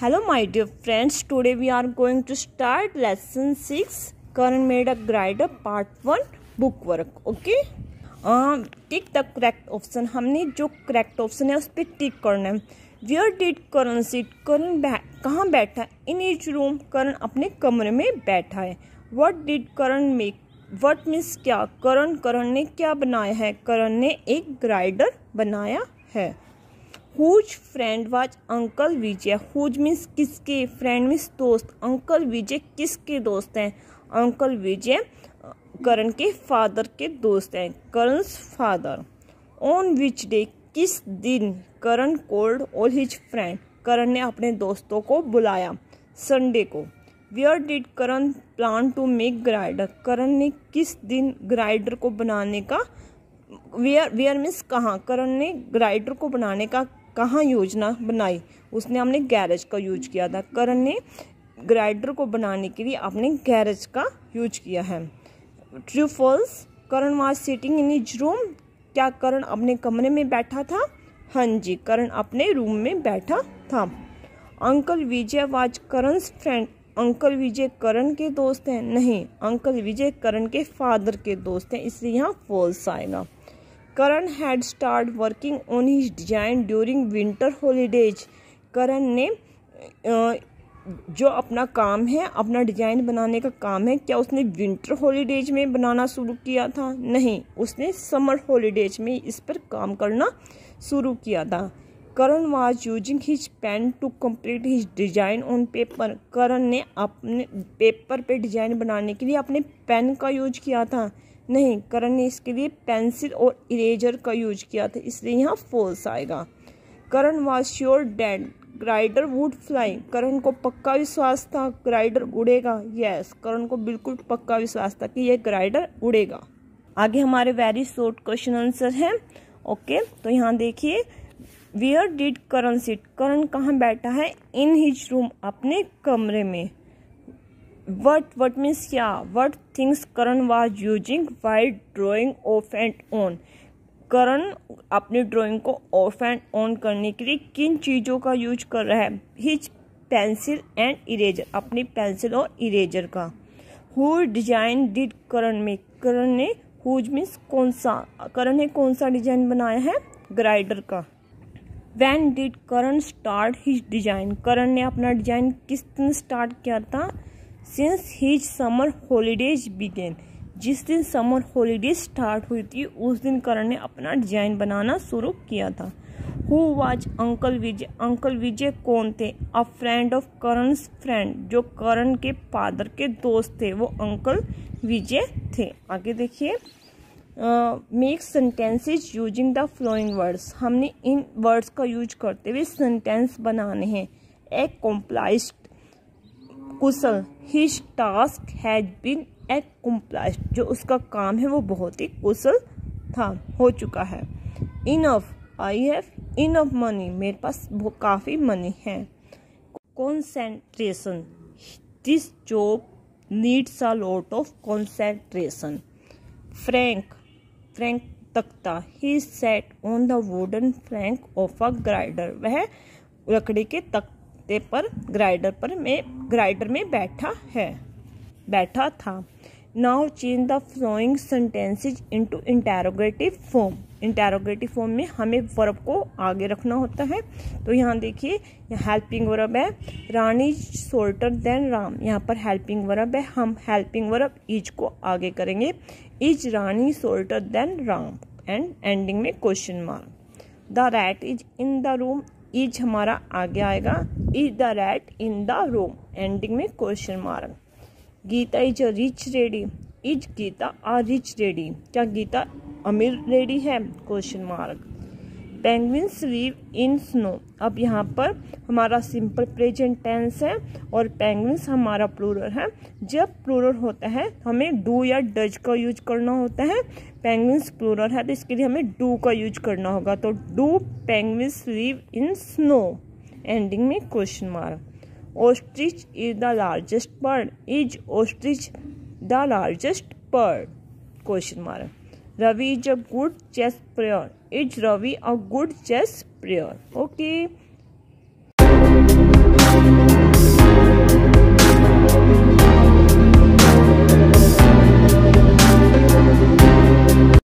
Hello my dear friends, today we are going to start lesson 6 Karan made a grider part 1 book work. Okay? Tick the correct option हमने जो correct option है उस पर tick करना है। Where did Karan sit Karan कहाँ बैठा? है इन इच रूम करण अपने कमरे में बैठा है। What did Karan make what means क्या? करण करण ने क्या बनाया है? करण ने एक ग्राइडर बनाया है। Whose friend was uncle Vijay. Whose means किसके? फ्रेंड मीन्स दोस्त। अंकल विजय किसके दोस्त हैं? अंकल विजय करण के फादर के दोस्त हैं। Karan father on which day किस दिन Karan called all his friend Karan ने अपने दोस्तों को बुलाया संडे को। Where did Karan plan to make glider Karan ने किस दिन ग्राइडर को बनाने का वियर वियर मीन्स कहाँ? करण ने ग्राइडर को बनाने का कहाँ योजना बनाई? उसने हमने गैरेज का यूज़ किया था। करण ने ग्राइडर को बनाने के लिए अपने गैरेज का यूज़ किया है। True false, Karan was sitting in his room क्या करण अपने कमरे में बैठा था? हाँ जी, करण अपने रूम में बैठा था। Uncle Vijay was Karan friend uncle Vijay Karan के दोस्त हैं। नहीं, अंकल विजय करण के फादर के दोस्त हैं, इसलिए यहाँ फॉल्स आएगा। Karan had start working on his design during winter holidays Karan ने जो अपना काम है, अपना डिज़ाइन बनाने का काम है, क्या उसने विंटर हॉलीडेज में बनाना शुरू किया था? नहीं, उसने समर हॉलीडेज में इस पर काम करना शुरू किया था। Karan was using his pen to complete his design on paper Karan ने अपने पेपर पे डिज़ाइन बनाने के लिए अपने पेन का यूज़ किया था। नहीं, करण ने इसके लिए पेंसिल और इरेजर का यूज़ किया था, इसलिए यहाँ फॉल्स आएगा। Karan was sure that glider would fly Karan को पक्का विश्वास था ग्राइडर उड़ेगा। यस करण को बिल्कुल पक्का विश्वास था कि यह ग्राइडर उड़ेगा। आगे हमारे वेरी शॉर्ट क्वेश्चन आंसर है। ओके तो यहाँ देखिए where did Karan sit Karan कहाँ बैठा है? इन हिज रूम अपने कमरे में। वट वट मीन्स क्या what things Karan was using while drawing off and on Karan अपनी ड्राइंग को ऑफ़ एंड ऑन करने के लिए किन चीज़ों का यूज़ कर रहा है? हिज पेंसिल एंड इरेजर अपनी पेंसिल और इरेजर का। हु डिज़ाइन डिड करण में करण ने हुज मीन्स कौन सा करण ने कौन सा डिज़ाइन बनाया है? ग्राइडर का। When did Karan start his design Karan ने अपना डिज़ाइन किस दिन स्टार्ट किया था? Since his summer holidays began जिस दिन समर हॉलीडेज स्टार्ट हुई थी, उस दिन करण ने अपना डिज़ाइन बनाना शुरू किया था। Who was uncle Vijay uncle Vijay कौन थे? A friend of Karan friend जो करण के फादर के दोस्त थे, वो अंकल विजय थे। आगे देखिए। Make sentences using the following words हमने इन वर्ड्स का यूज़ करते हुए सेंटेंस बनाने हैं। ए complies Kusal. His task has been accomplished जो उसका काम है वो बहुत ही कुशल था। हो चुका है। Enough I have enough money मेरे पास काफ़ी मनी है। Concentration this job needs a lot of concentration plank plank तख्ता। He sat on the wooden plank of a glider वह लकड़ी के तख्त रास्ते पर, ग्राइडर पर में, ग्राइडर में बैठा है। बैठा था। Now change the following sentences into interrogative form interrogative form में हमें वर्ब को आगे रखना होता है। तो यहाँ देखिए, यहाँ हेल्पिंग वर्ब है। रानी शोल्टर देन राम यहाँ पर हेल्पिंग वर्ब है। हम हेल्पिंग वर्ब इज़ को आगे करेंगे। Is Rani shorter than Ram and ending में question mark the rat is in the room is हमारा आगे आएगा। Is the rat in the room ending में question mark Gita is a rich lady is Gita a rich lady क्या गीता अमीर lady है question mark penguins live in snow अब यहाँ पर हमारा सिंपल प्रेजेंट टेंस है और पेंगविन्स हमारा प्लूरल है जब प्लूरल होता है हमें डू या डज का यूज़ करना होता है पेंगविन्स प्लूरल है तो इसके लिए हमें डू का यूज़ करना होगा तो do penguins live in snow ending में question mark ostrich is the largest bird is ostrich the largest bird question mark Ravi is a good chess player is Ravi a good chess player Okay.